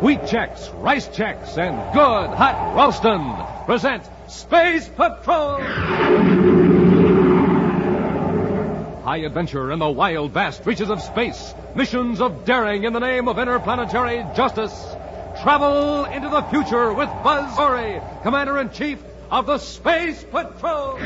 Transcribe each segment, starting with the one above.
Wheat Chex, Rice Chex, and Good Hot Ralston present Space Patrol! High adventure in the wild, vast reaches of space. Missions of daring in the name of interplanetary justice. Travel into the future with Buzz Corey, Commander-in-Chief of the Space Patrol!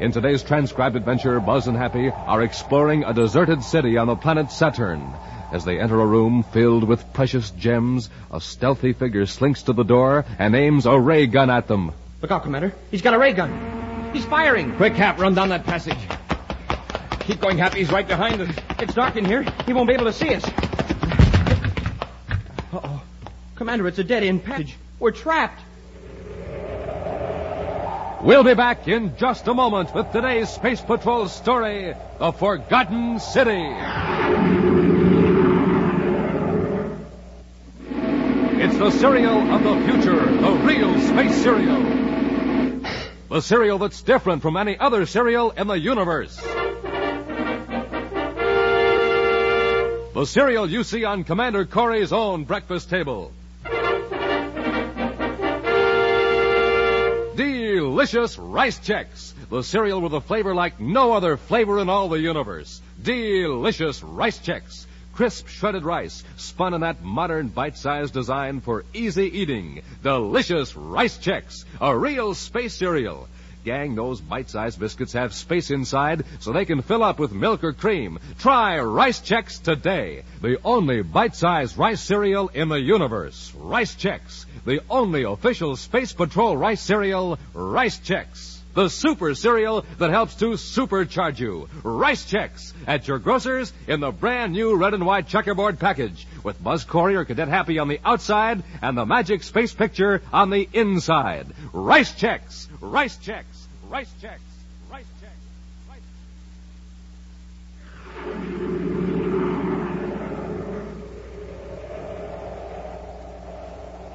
In today's transcribed adventure, Buzz and Happy are exploring a deserted city on the planet Saturn. As they enter a room filled with precious gems, a stealthy figure slinks to the door and aims a ray gun at them. Look out, Commander. He's got a ray gun. He's firing. Quick, Hap, run down that passage. Keep going, Happy. He's right behind us. It's dark in here. He won't be able to see us. Uh-oh. Commander, it's a dead-end passage. We're trapped. We'll be back in just a moment with today's Space Patrol story, The Forgotten City. It's the cereal of the future, the real space cereal. The cereal that's different from any other cereal in the universe. The cereal you see on Commander Corey's own breakfast table. Delicious Rice Chex, the cereal with a flavor like no other flavor in all the universe. Delicious Rice Chex. Crisp shredded rice, spun in that modern bite-sized design for easy eating. Delicious Rice Chex, a real space cereal. Gang, those bite-sized biscuits have space inside so they can fill up with milk or cream. Try Rice Chex today. The only bite-sized rice cereal in the universe. Rice Chex. The only official Space Patrol rice cereal, Rice Chex. The super cereal that helps to supercharge you. Rice Chex at your grocer's in the brand new red and white checkerboard package with Buzz Corey or Cadet Happy on the outside and the magic space picture on the inside. Rice Chex, Rice Chex, Rice Chex. Rice Chex. Rice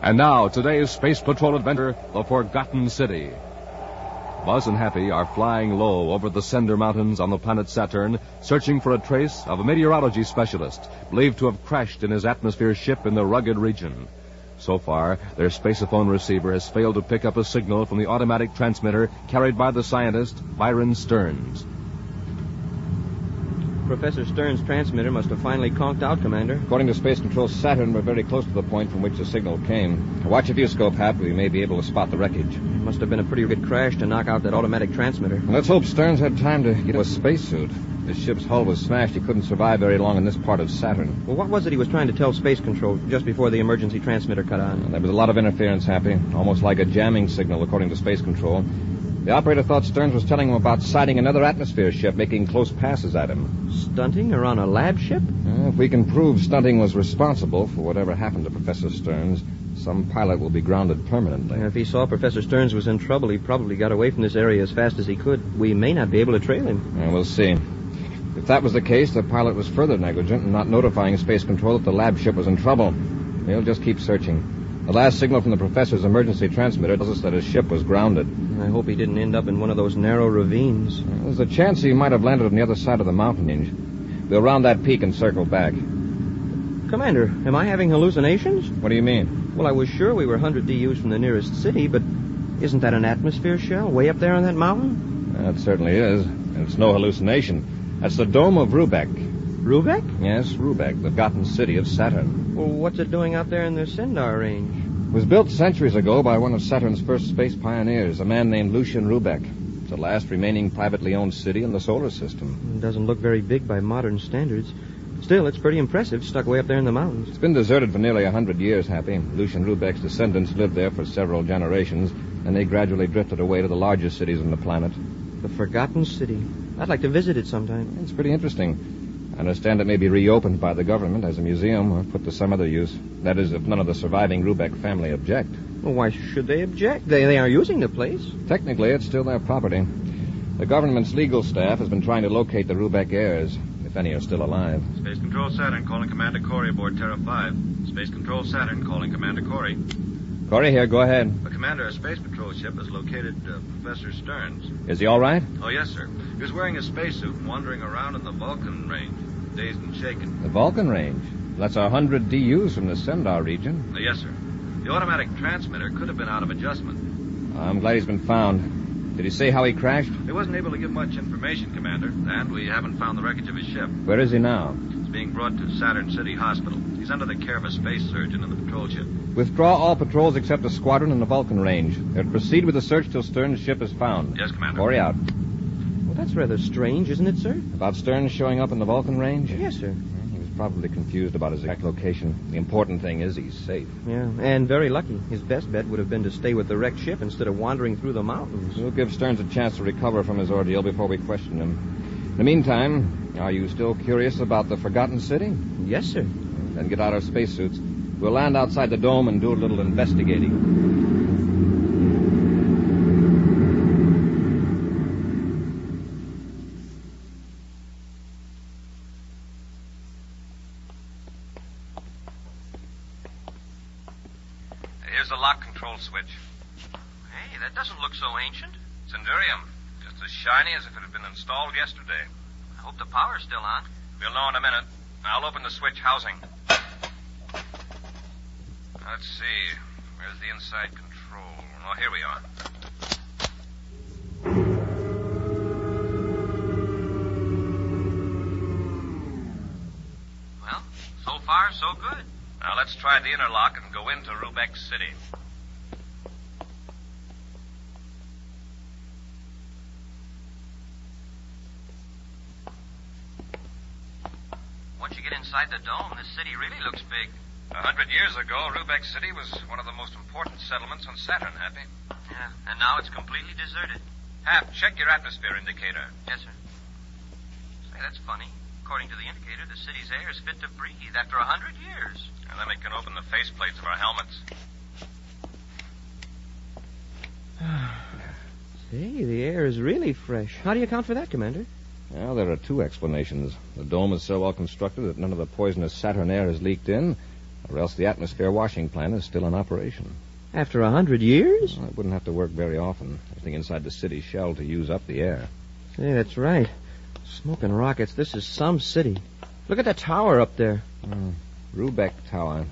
And now, today's Space Patrol adventure, The Forgotten City. Buzz and Happy are flying low over the Sender Mountains on the planet Saturn, searching for a trace of a meteorology specialist believed to have crashed in his atmosphere ship in the rugged region. So far, their spaceophone receiver has failed to pick up a signal from the automatic transmitter carried by the scientist, Byron Stearns. Professor Stearns' transmitter must have finally conked out, Commander. According to Space Control Saturn, we're very close to the point from which the signal came. Watch your viewscope, Hap. We may be able to spot the wreckage. Must have been a pretty good crash to knock out that automatic transmitter. Let's hope Stearns had time to get a spacesuit. His ship's hull was smashed. He couldn't survive very long in this part of Saturn. Well, what was it he was trying to tell Space Control just before the emergency transmitter cut on? There was a lot of interference, Happy. Almost like a jamming signal, according to Space Control. The operator thought Stearns was telling him about sighting another atmosphere ship making close passes at him. Stunting or on a lab ship? Uh, if we can prove stunting was responsible for whatever happened to Professor Stearns, some pilot will be grounded permanently. If he saw Professor Stearns was in trouble, he probably got away from this area as fast as he could. We may not be able to trail him. Yeah, we'll see. If that was the case, the pilot was further negligent in not notifying Space Control that the lab ship was in trouble. We'll just keep searching. The last signal from the professor's emergency transmitter tells us that his ship was grounded. I hope he didn't end up in one of those narrow ravines. There's a chance he might have landed on the other side of the mountain range. We'll round that peak and circle back. Commander, am I having hallucinations? What do you mean? Well, I was sure we were 100 DUs from the nearest city, but isn't that an atmosphere shell way up there on that mountain? That certainly is. And it's no hallucination. That's the dome of Rubek. Rubek? Yes, Rubek, the forgotten city of Saturn. Well, what's it doing out there in the Sendar range? It was built centuries ago by one of Saturn's first space pioneers, a man named Lucian Rubek. It's the last remaining privately owned city in the solar system. It doesn't look very big by modern standards. Still, it's pretty impressive, stuck way up there in the mountains. It's been deserted for nearly a hundred years, Happy. Lucian Rubek's descendants lived there for several generations, and they gradually drifted away to the largest cities on the planet. The Forgotten City. I'd like to visit it sometime. It's pretty interesting. I understand it may be reopened by the government as a museum or put to some other use. That is, if none of the surviving Rubeck family object. Well, why should they object? They, they are using the place. Technically, it's still their property. The government's legal staff has been trying to locate the Rubeck heirs, if any are still alive. Space Control Saturn calling Commander Corey aboard Terra 5. Space Control Saturn calling Commander Corey. Corey here, go ahead. The commander of a space patrol ship has located uh, Professor Stearns. Is he all right? Oh, yes, sir. He was wearing a spacesuit and wandering around in the Vulcan range. dazed and shaken. The Vulcan range. That's a hundred DUs from the Sendar region. Uh, yes, sir. The automatic transmitter could have been out of adjustment. I'm glad he's been found. Did he say how he crashed? He wasn't able to give much information, Commander, and we haven't found the wreckage of his ship. Where is he now? He's being brought to Saturn City Hospital. He's under the care of a space surgeon in the patrol ship. Withdraw all patrols except a squadron in the Vulcan range. They'll proceed with the search till Stearns' ship is found. Yes, Commander. Corey out. Well, that's rather strange, isn't it, sir? About Stern showing up in the Vulcan range? Yes, sir. He was probably confused about his exact location. The important thing is he's safe. Yeah, and very lucky. His best bet would have been to stay with the wrecked ship instead of wandering through the mountains. We'll give Stearns a chance to recover from his ordeal before we question him. In the meantime, are you still curious about the Forgotten City? Yes, sir. Then get out our spacesuits. We'll land outside the dome and do a little investigating. Here's the lock control switch. Hey, that doesn't look so ancient. It's Endurium. Just as shiny as if it had been installed yesterday. I hope the power's still on. We'll know in a minute. I'll open the switch housing. Let's see. Where's the inside control? Oh, here we are. Well, so far, so good. Now let's try the interlock and go into Rubeck City. Once you get inside the this city really looks big. A hundred years ago, Rubeck City was one of the most important settlements on Saturn, Happy. Yeah, and now it's completely deserted. Hap, check your atmosphere indicator. Yes, sir. Say, that's funny. According to the indicator, the city's air is fit to breathe after a hundred years. And then we can open the faceplates of our helmets. See, the air is really fresh. How do you account for that, Commander? Well, there are two explanations. The dome is so well constructed that none of the poisonous Saturn air has leaked in, or else the atmosphere washing plant is still in operation. After a hundred years? Well, it wouldn't have to work very often. Everything inside the city shell to use up the air. Say, that's right. Smoking rockets. This is some city. Look at that tower up there. Hmm, Rubeck Tower.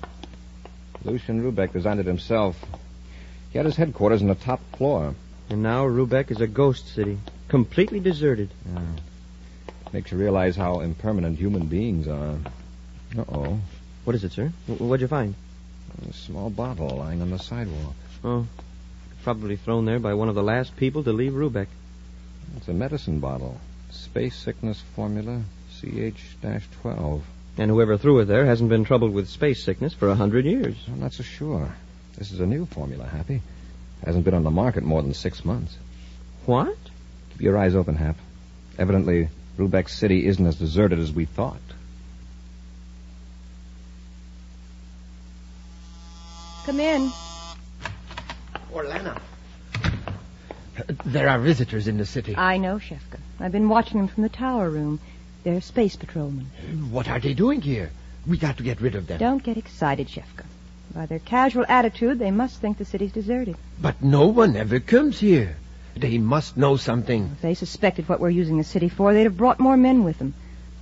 Lucian Rubeck designed it himself. He had his headquarters in the top floor. And now Rubeck is a ghost city, completely deserted. Hmm. Makes you realize how impermanent human beings are. Uh-oh. What is it, sir? Wh- What'd you find? A small bottle lying on the sidewalk. Oh, probably thrown there by one of the last people to leave Rubeck. It's a medicine bottle. Space sickness formula CH-12. And whoever threw it there hasn't been troubled with space sickness for a hundred years. I'm not so sure. This is a new formula, Happy. Hasn't been on the market more than six months. What? Keep your eyes open, Hap. Evidently, Rubeck City isn't as deserted as we thought. Come in. Orlana. There are visitors in the city. I know, Shefka. I've been watching them from the tower room. They're space patrolmen. What are they doing here? We got to get rid of them. Don't get excited, Shefka. By their casual attitude, they must think the city's deserted. But no one ever comes here. They must know something. If they suspected what we're using the city for, they'd have brought more men with them.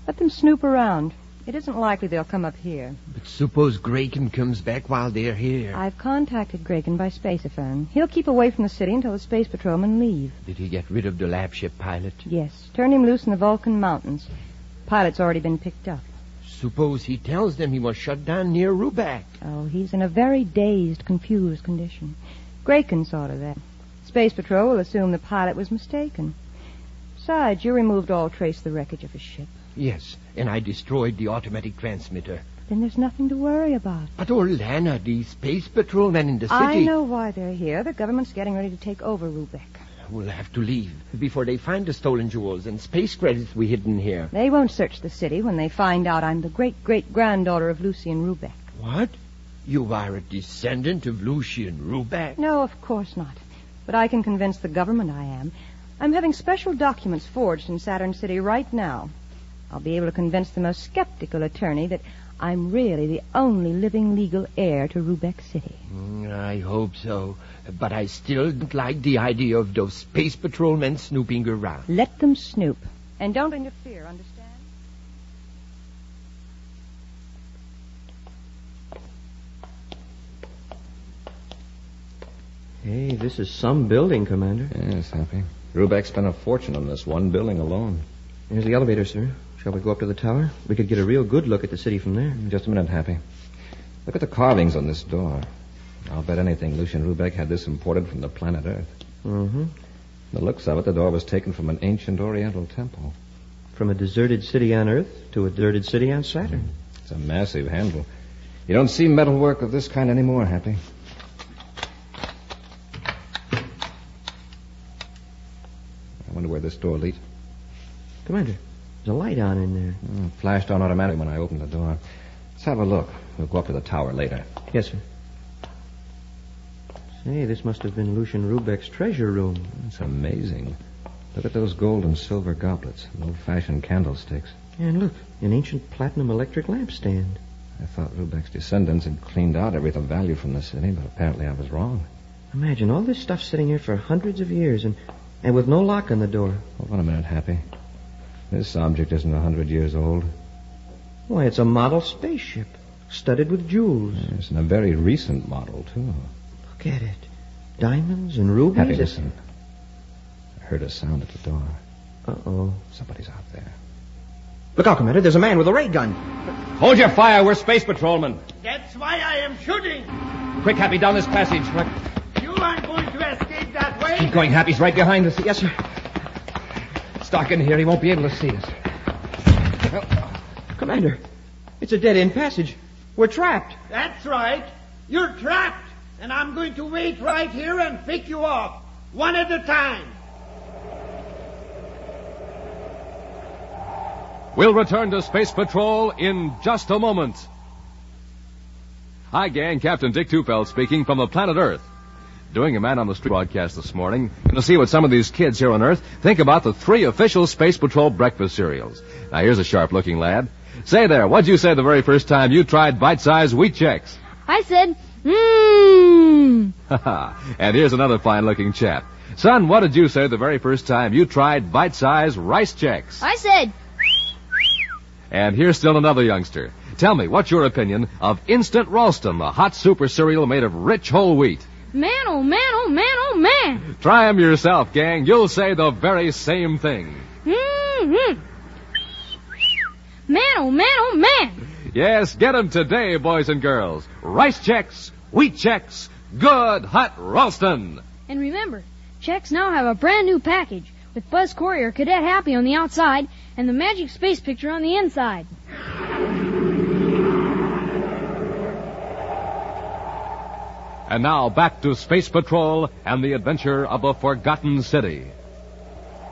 Let them snoop around. It isn't likely they'll come up here. But suppose Graken comes back while they're here. I've contacted Graken by spaceophone. He'll keep away from the city until the space patrolmen leave. Did he get rid of the lab ship pilot? Yes, turn him loose in the Vulcan Mountains. Pilot's already been picked up. Suppose he tells them he was shut down near Rubac. Oh, he's in a very dazed, confused condition. Graken saw to that. Space Patrol will assume the pilot was mistaken. Besides, you removed all trace of the wreckage of his ship. Yes, and I destroyed the automatic transmitter. Then there's nothing to worry about. But oh, Orlana, the space patrolmen in the city. I know why they're here. The government's getting ready to take over Rubek. We'll have to leave before they find the stolen jewels and space credits we hidden here. They won't search the city when they find out I'm the great great granddaughter of Lucian Rubek. What? You are a descendant of Lucian Rubek? No, of course not. But I can convince the government I am. I'm having special documents forged in Saturn City right now. I'll be able to convince the most skeptical attorney that I'm really the only living legal heir to Rubeck City. Mm, I hope so. But I still don't like the idea of those space patrolmen snooping around. Let them snoop. And don't interfere, understand? Hey, this is some building, Commander. Yes, Happy. Rubeck spent a fortune on this one building alone. Here's the elevator, sir. Shall we go up to the tower? We could get a real good look at the city from there. Just a minute, Happy. Look at the carvings on this door. I'll bet anything Lucian Rubeck had this imported from the planet Earth. Mm-hmm. The looks of it, the door was taken from an ancient Oriental temple. From a deserted city on Earth to a deserted city on Saturn. It's a massive handle. You don't see metalwork of this kind anymore, Happy. I wonder where this door leads. Commander, there's a light on in there. Mm, it flashed on automatically when I opened the door. Let's have a look. We'll go up to the tower later. Yes, sir. Say, this must have been Lucian Rubeck's treasure room. It's amazing. Look at those gold and silver goblets and old-fashioned candlesticks. And look, an ancient platinum electric lampstand. I thought Rubeck's descendants had cleaned out everything of value from the city, but apparently I was wrong. Imagine all this stuff sitting here for hundreds of years and, and with no lock on the door. Hold on a minute, Happy. This object isn't a hundred years old. Why, it's a model spaceship, studded with jewels. Yes, and a very recent model, too. Look at it. Diamonds and rubies. Happy, listen. I heard a sound at the door. Uh-oh. Somebody's out there. Look out, Commander. There's a man with a ray gun. Hold your fire. We're space patrolmen. That's why I am shooting. Quick, Happy, down this passage. You aren't going to escape way. Keep going, Happy's right behind us. Yes, sir. It's dark in here. He won't be able to see us. Commander, it's a dead-end passage. We're trapped. That's right. You're trapped. And I'm going to wait right here and pick you off. One at a time. We'll return to Space Patrol in just a moment. Hi, gang. Captain Dick Tufeld speaking from the planet Earth. Doing a man on the street broadcast this morning. To see what some of these kids here on Earth think about the three official Space Patrol breakfast cereals. Now, here's a sharp-looking lad. Say there, what'd you say the very first time you tried bite-sized wheat Chex? I said, mmm. and here's another fine-looking chap. Son, what did you say the very first time you tried bite-sized rice Chex? I said, And here's still another youngster. Tell me, what's your opinion of Instant Ralston, the hot super cereal made of rich whole wheat? Man, oh man, oh man, oh man. Try 'em yourself, gang. You'll say the very same thing. Mmm. Man, oh man, oh man. Yes, get 'em today, boys and girls. Rice Chex, wheat Chex, good hot Ralston. And remember, Chex now have a brand new package with Buzz Courier Cadet Happy on the outside and the magic space picture on the inside. And now back to Space Patrol and the adventure of the Forgotten City.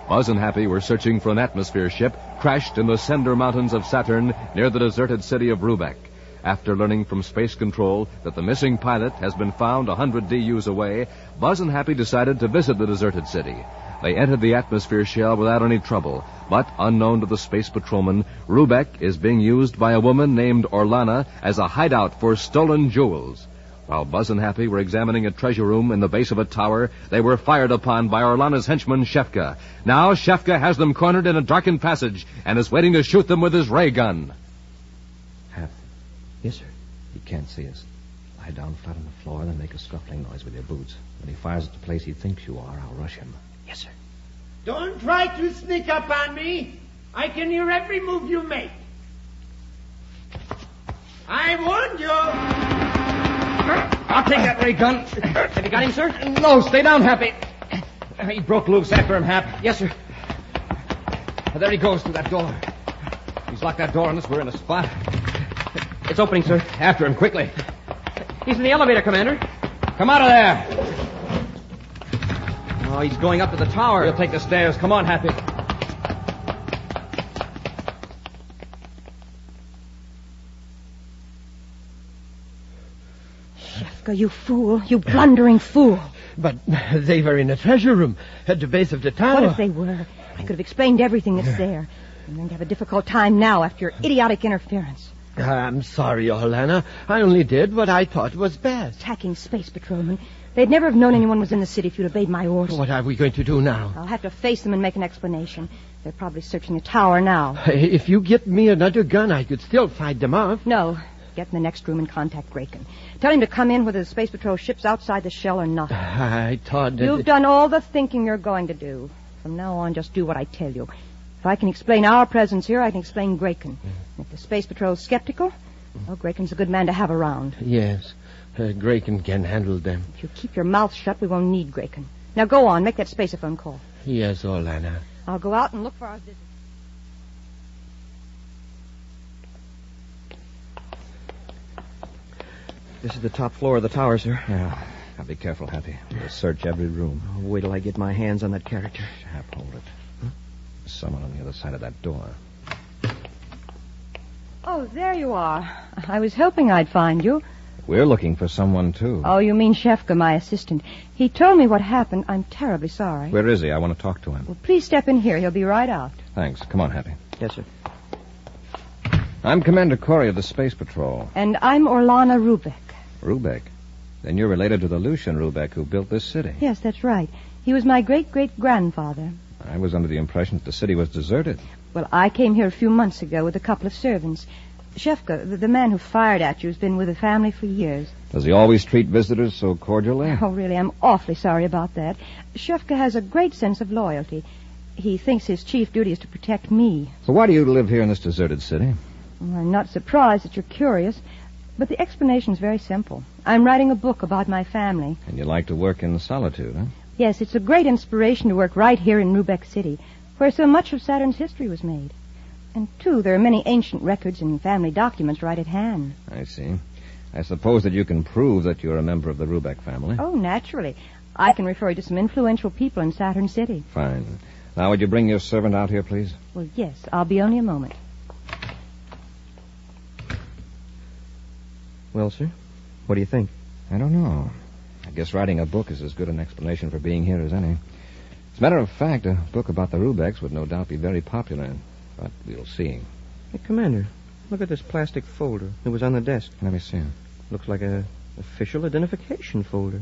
Buzz and Happy were searching for an atmosphere ship crashed in the Cinder Mountains of Saturn near the deserted city of Rubek. After learning from Space Control that the missing pilot has been found a hundred DUs away, Buzz and Happy decided to visit the deserted city. They entered the atmosphere shell without any trouble, but unknown to the space patrolman, Rubek is being used by a woman named Orlana as a hideout for stolen jewels. While Buzz and Happy were examining a treasure room in the base of a tower, they were fired upon by Orlana's henchman, Shefka. Now Shefka has them cornered in a darkened passage and is waiting to shoot them with his ray gun. Hap, Yes, sir. he can't see us. Lie down flat on the floor, then make a scuffling noise with your boots. When he fires at the place he thinks you are, I'll rush him. Yes, sir. Don't try to sneak up on me. I can hear every move you make. I warned you. I'll take that ray gun. Have you got him, sir? No, stay down, Happy. He broke loose after him, Hap. Yes, sir. There he goes through that door. He's locked that door on us. We're in a spot. It's opening, sir. After him, quickly. He's in the elevator, Commander. Come out of there. Oh, he's going up to the tower. We'll take the stairs. Come on, Happy. Shefka, you fool. You blundering fool. But they were in the treasure room at the base of the tower. What if they were? I could have explained everything that's there. I'm going to have a difficult time now after your idiotic interference. I'm sorry, Orlana. I only did what I thought was best. Attacking space patrolmen. They'd never have known anyone was in the city if you'd obeyed my orders. What are we going to do now? I'll have to face them and make an explanation. They're probably searching the tower now. If you get me another gun, I could still fight them off. No. Get in the next room and contact Graken. Tell him to come in whether the Space Patrol ship's outside the shell or not. I Todd... You've done all the thinking you're going to do. From now on, just do what I tell you. If I can explain our presence here, I can explain Graken. If the Space Patrol's skeptical, well, Graken's a good man to have around. Yes. Uh, Graken can handle them. If you keep your mouth shut, we won't need Graken. Now go on, make that spaceophone call. Yes, Orlana. I'll go out and look for our visitor. This is the top floor of the tower, sir. Yeah. Now be careful, Happy. We'll search every room. Oh, wait till I get my hands on that character. Hap, hold it. There's someone on the other side of that door. Oh, there you are. I was hoping I'd find you. We're looking for someone, too. Oh, you mean Shefka, my assistant. He told me what happened. I'm terribly sorry. Where is he? I want to talk to him. Well, please step in here. He'll be right out. Thanks. Come on, Happy. Yes, sir. I'm Commander Corey of the Space Patrol. And I'm Orlana Rubeck. Rubeck. Then you're related to the Lucian Rubeck who built this city. Yes, that's right. He was my great great grandfather. I was under the impression that the city was deserted. Well, I came here a few months ago with a couple of servants. Shefka, the, the man who fired at you, has been with the family for years. Does he always treat visitors so cordially? Oh, really, I'm awfully sorry about that. Shefka has a great sense of loyalty. He thinks his chief duty is to protect me. So why do you live here in this deserted city? Well, I'm not surprised that you're curious, but the explanation's very simple. I'm writing a book about my family. And you like to work in solitude, huh? Yes, it's a great inspiration to work right here in Rubeck City, where so much of Saturn's history was made. And, too, there are many ancient records and family documents right at hand. I see. I suppose that you can prove that you're a member of the Rubeck family. Oh, naturally. I can refer you to some influential people in Saturn City. Fine. Now, would you bring your servant out here, please? Well, yes, I'll be only a moment. Well, sir, what do you think? I don't know. I guess writing a book is as good an explanation for being here as any. As a matter of fact, a book about the Rubecks would no doubt be very popular. But we'll see. Hey, Commander, look at this plastic folder. It was on the desk. Let me see it. Looks like a official identification folder.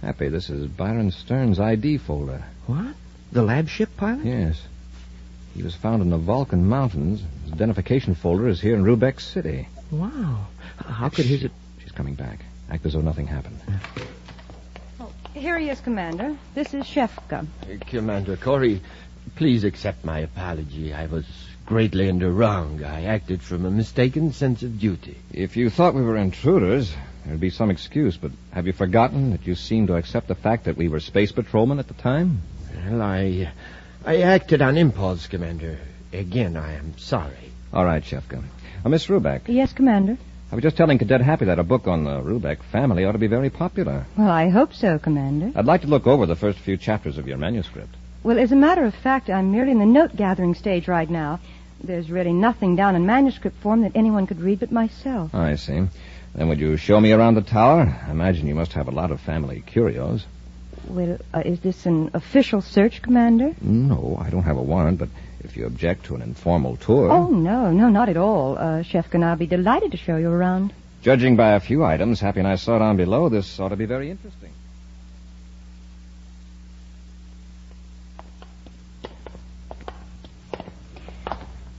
Happy, this is Byron Stearns' ID folder. What? The lab ship pilot? Yes. He was found in the Vulcan Mountains. His identification folder is here in Rubeck City. Wow. How could his... She's coming back. Act as though nothing happened. Oh, Here he is, Commander. This is Shefka. Commander Corey, please accept my apology. I was greatly in the wrong. I acted from a mistaken sense of duty. If you thought we were intruders, there'd be some excuse, but have you forgotten that you seemed to accept the fact that we were space patrolmen at the time? Well, I. I acted on impulse, Commander. Again, I am sorry. All right, Shefka. Uh, Miss Rubeck, Yes, Commander. I was just telling Cadet Happy that a book on the Rubeck family ought to be very popular. Well, I hope so, Commander. I'd like to look over the first few chapters of your manuscript. Well, as a matter of fact, I'm merely in the note gathering stage right now. There's really nothing down in manuscript form that anyone could read but myself. I see. Then would you show me around the tower? I imagine you must have a lot of family curios. Well, uh, is this an official search, Commander? No, I don't have a warrant, but if you object to an informal tour. Oh, no, no, not at all. Uh, and I'll be delighted to show you around. Judging by a few items Happy and I saw down below, this ought to be very interesting.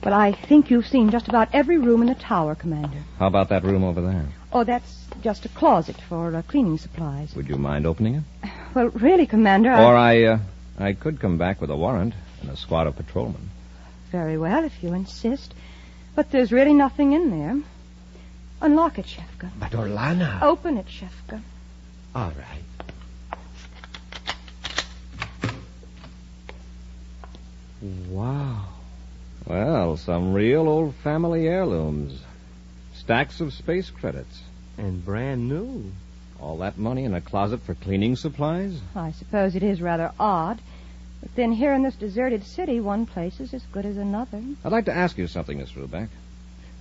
But I think you've seen just about every room in the tower, Commander. How about that room over there? Oh, that's just a closet for uh, cleaning supplies. Would you mind opening it? Well, really, Commander, I... Or I, uh, I could come back with a warrant and a squad of patrolmen. Very well, if you insist. But there's really nothing in there. Unlock it, Shefka. But Orlana. Open it, Shefka. All right. Wow. Well, some real old family heirlooms. Stacks of space credits. And brand new. All that money in a closet for cleaning supplies? I suppose it is rather odd. But then here in this deserted city, one place is as good as another. I'd like to ask you something, Miss Rubeck.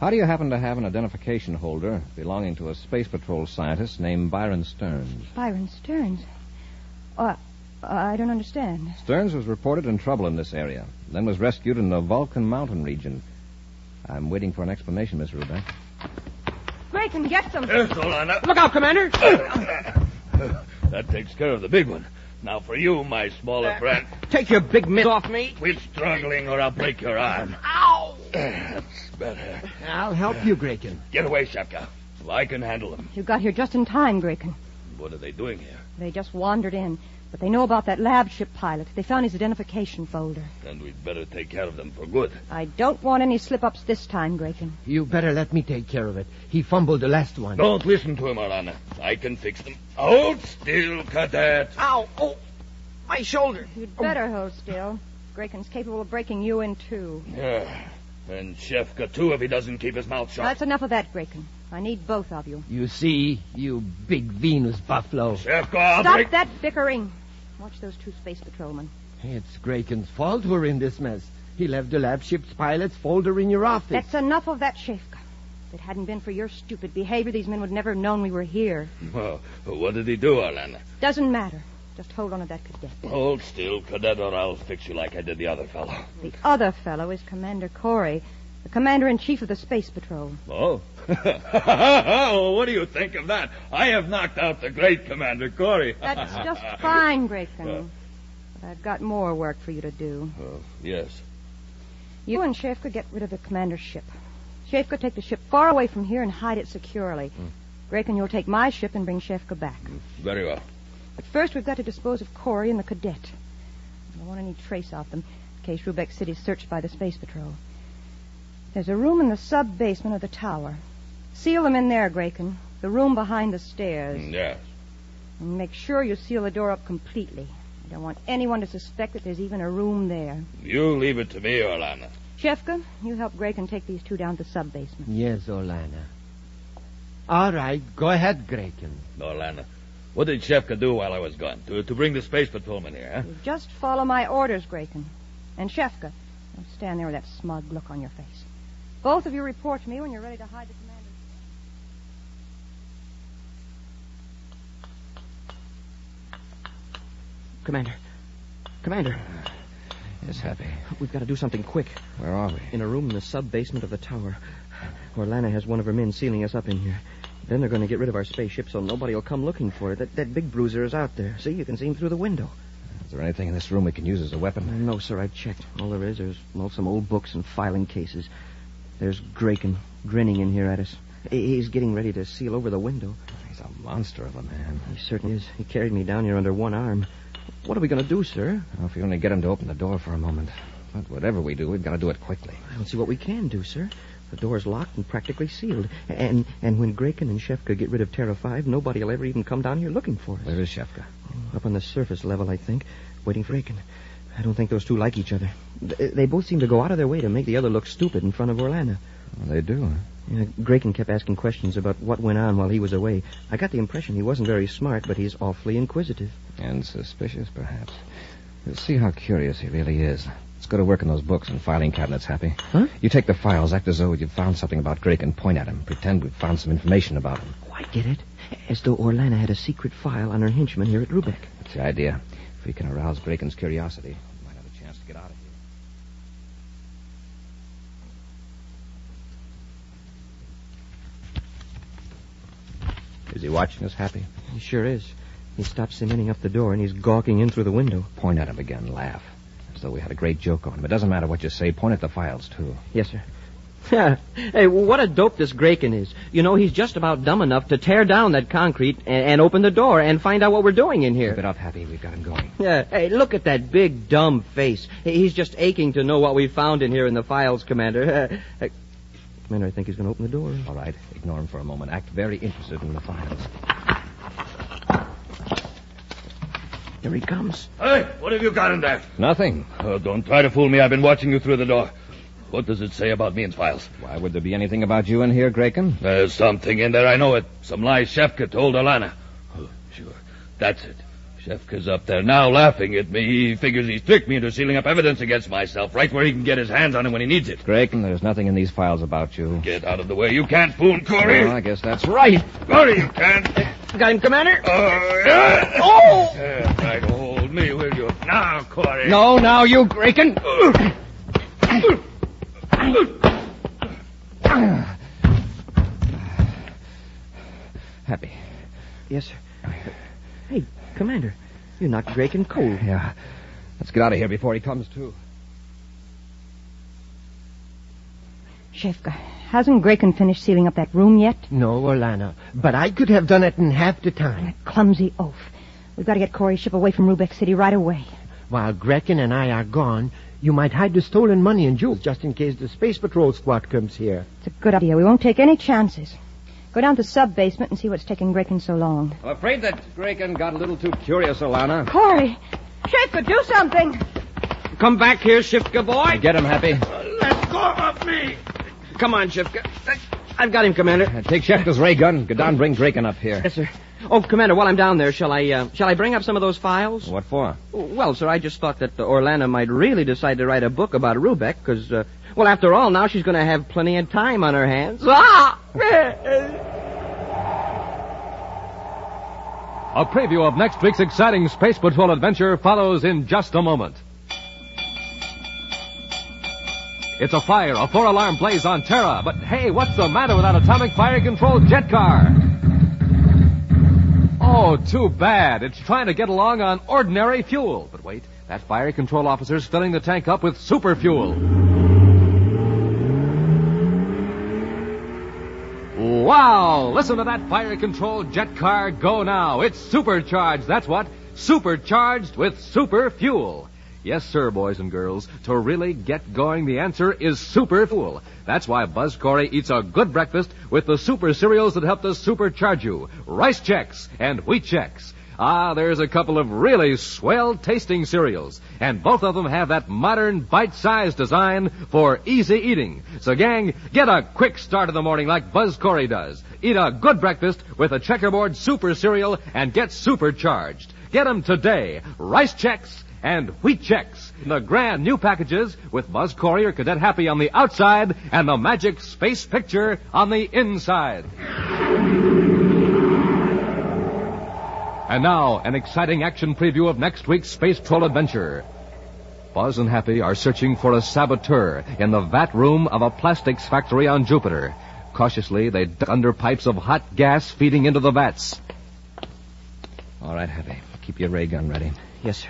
How do you happen to have an identification holder belonging to a space patrol scientist named Byron Stearns? Byron Stearns. Oh, I don't understand. Stearns was reported in trouble in this area, then was rescued in the Vulcan Mountain region. I'm waiting for an explanation, Miss Rubeck. Graken, get some. Look out, Commander! That takes care of the big one. Now for you, my smaller uh, friend. Take your big mitt off me. Quit struggling or I'll break your arm. Ow! That's better. I'll help you, Graken. Get away, Shefka. I can handle them. You got here just in time, Graken. What are they doing here? They just wandered in, but they know about that lab ship pilot. They found his identification folder. Then we'd better take care of them for good. I don't want any slip-ups this time, Graken. You better let me take care of it. He fumbled the last one. Don't listen to him, Orlana. I can fix them. Hold still, cadet. Ow! Oh, my shoulder. You'd better hold still. Graken's capable of breaking you in two. Yeah. And Shefka, too, if he doesn't keep his mouth shut. That's enough of that, Graken. I need both of you. You see, you big Venus buffalo. Shefka, I'll Stop break... that bickering. Watch those two space patrolmen. It's Graken's fault we're in this mess. He left the lab ship's pilot's folder in your office. That's enough of that, Shafka. If it hadn't been for your stupid behavior, these men would never have known we were here. Well, what did he do, Orlana? Doesn't matter. Just hold on to that cadet. Hold still, cadet, or I'll fix you like I did the other fellow. The other fellow is Commander Corey, the commander-in-chief of the Space Patrol. Oh? oh, what do you think of that? I have knocked out the great Commander Corey. That's just fine, Graken. Uh, but I've got more work for you to do. Oh, yes. You and Shafka get rid of the commander's ship. Shafka take the ship far away from here and hide it securely. Hmm. Graken, you'll take my ship and bring Shafka back. Mm, very well. But first, we've got to dispose of Corey and the cadet. I don't want any trace of them in case Rubeck City's searched by the Space Patrol. There's a room in the sub-basement of the tower. Seal them in there, Graken. The room behind the stairs. Mm, yes. And make sure you seal the door up completely. I don't want anyone to suspect that there's even a room there. You leave it to me, Orlana. Shefka, you help Graken take these two down to the sub-basement. Yes, Orlana. All right, go ahead, Graken. Orlana, what did Shefka do while I was gone? To, to bring the space patrolman here, huh? You just follow my orders, Graken. And Shefka, don't stand there with that smug look on your face. Both of you report to me when you're ready to hide the commander. Commander. Yes, Happy. We've got to do something quick. Where are we? In a room in the sub-basement of the tower. Orlana has one of her men sealing us up in here. Then they're going to get rid of our spaceship so nobody will come looking for it. That, that big bruiser is out there. See, you can see him through the window. Is there anything in this room we can use as a weapon? No, sir, I've checked. All there is is well, some old books and filing cases. There's Graken grinning in here at us. He's getting ready to seal over the window. He's a monster of a man. He certainly is. He carried me down here under one arm. What are we going to do, sir? Well, if we only get him to open the door for a moment. But whatever we do, we've got to do it quickly. I don't see what we can do, sir. The door's locked and practically sealed. And and when Graken and Shefka get rid of Terra 5, nobody will ever even come down here looking for us. Where is Shefka? Up on the surface level, I think, waiting for Graken. I don't think those two like each other. They both seem to go out of their way to make the other look stupid in front of Orlana. Well, they do, huh? Yeah, Graken kept asking questions about what went on while he was away. I got the impression he wasn't very smart, but he's awfully inquisitive. And suspicious, perhaps. We'll see how curious he really is. Let's go to work in those books and filing cabinets, Happy. Huh? You take the files, act as though you've found something about Drake and point at him. Pretend we've found some information about him. Oh, I get it. As though Orlana had a secret file on her henchman here at Rubeck. That's the idea. If we can arouse Graken's curiosity, we might have a chance to get out of here. Is he watching us, Happy? He sure is. He stopped cementing up the door and he's gawking in through the window. Point at him again, laugh. As though we had a great joke on him. It doesn't matter what you say. Point at the files, too. Yes, sir. hey, what a dope this Graken is. You know, he's just about dumb enough to tear down that concrete and, and open the door and find out what we're doing in Keep here. it up, Happy. We've got him going. Yeah. Hey, look at that big dumb face. He's just aching to know what we found in here in the files, Commander. Commander, I think he's going to open the door. All right. Ignore him for a moment. Act very interested in the files. Here he comes. Hey, what have you got in there? Nothing. Oh, don't try to fool me. I've been watching you through the door. What does it say about me and files? Why would there be anything about you in here, Graken? There's something in there, I know it. Some lies Shefka told Orlana. Oh, sure. That's it. Shefka's up there now laughing at me. He figures he's tricked me into sealing up evidence against myself, right where he can get his hands on him when he needs it. Graken, there's nothing in these files about you. Get out of the way. You can't fool Corey. Well, I guess that's right. Corey, you can't. Got him, Commander? Oh, yeah. Oh! Yeah, try to hold me, will you? Now, Corey. No, now, you Graken. Happy. Yes, sir. Hey, Commander, you knocked Graken cold. Yeah. Let's get out of here before he comes to. Shifka, hasn't Graken finished sealing up that room yet? No, Orlana. But I could have done it in half the time. That clumsy oaf. We've got to get Corey's ship away from Rubeck City right away. While Graken and I are gone, you might hide the stolen money and jewels just in case the Space Patrol squad comes here. It's a good idea. We won't take any chances. Go down to sub-basement and see what's taking Graken so long. I'm afraid that Graken got a little too curious, Orlana. Corey! Shifka, do something! Come back here, Shifka boy. Get him, Happy. Let go of me! Come on, Shifka. I've got him, Commander. Uh, take Shefka's ray gun. Go down, bring Graken up here. Yes, sir. Oh, Commander, while I'm down there, shall I uh, shall I bring up some of those files? What for? Well, sir, I just thought that uh, Orlana might really decide to write a book about Rubeck, because, uh, well, after all, now she's going to have plenty of time on her hands. Ah! A preview of next week's exciting Space Patrol adventure follows in just a moment. It's a fire, a four alarm blaze on Terra, but hey, what's the matter with that atomic fire controlled jet car? Oh, too bad. It's trying to get along on ordinary fuel. But wait, that fire control officer's filling the tank up with super fuel. Wow! Listen to that fire control jet car go now. It's supercharged, that's what. Supercharged with super fuel. Yes, sir, boys and girls. To really get going, the answer is super fuel. That's why Buzz Corey eats a good breakfast with the super cereals that help to supercharge you. Rice Chex and Wheat Chex. Ah, there's a couple of really swell tasting cereals, and both of them have that modern bite-sized design for easy eating. So gang, get a quick start in the morning like Buzz Corey does. Eat a good breakfast with a checkerboard super cereal and get supercharged. Get 'em today. Rice Chex and Wheat Chex. The grand new packages with Buzz Corey or Cadet Happy on the outside and the magic space picture on the inside. And now, an exciting action preview of next week's Space Troll adventure. Buzz and Happy are searching for a saboteur in the vat room of a plastics factory on Jupiter. Cautiously, they duck under pipes of hot gas feeding into the vats. All right, Happy. Keep your ray gun ready. Yes, sir.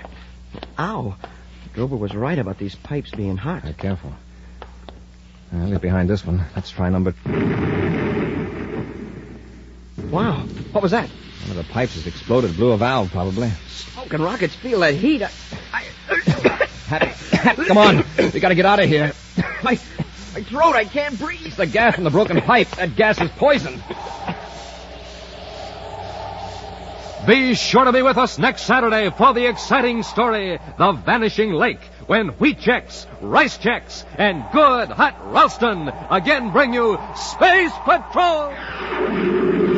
Ow. Drover was right about these pipes being hot. Be careful. I'll get behind this one. Let's try number. Wow. What was that? One of the pipes has exploded, blew a valve, probably. Smoke and rockets feel that heat. I, I, Happy, Happy, come on. We gotta get out of here. my, my throat, I can't breathe. It's the gas from the broken pipe. That gas is poison. Be sure to be with us next Saturday for the exciting story, The Vanishing Lake, when Wheat Chex, Rice Chex, and Good Hot Ralston again bring you Space Patrol!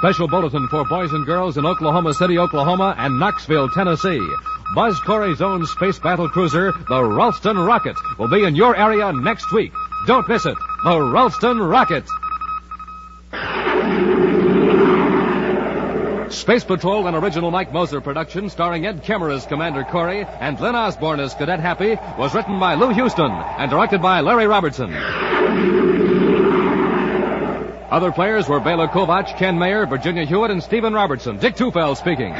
Special bulletin for boys and girls in Oklahoma City, Oklahoma, and Knoxville, Tennessee. Buzz Corey's own space battle cruiser, the Ralston Rocket, will be in your area next week. Don't miss it. The Ralston Rocket. Space Patrol, an original Mike Moser production starring Ed Kemmer as Commander Corey and Lyn Osborn as Cadet Happy, was written by Lou Huston and directed by Larry Robertson. Other players were Bela Kovacs, Ken Mayer, Virginia Hewitt, and Stephen Robertson. Dick Tufeld speaking.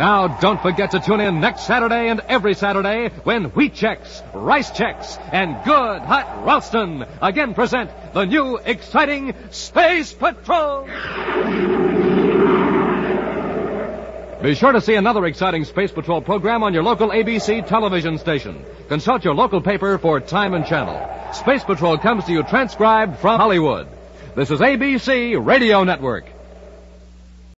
Now, don't forget to tune in next Saturday and every Saturday when Wheat Chex, Rice Chex, and Good Hot Ralston again present the new exciting Space Patrol. Be sure to see another exciting Space Patrol program on your local ABC television station. Consult your local paper for time and channel. Space Patrol comes to you transcribed from Hollywood. This is ABC Radio Network.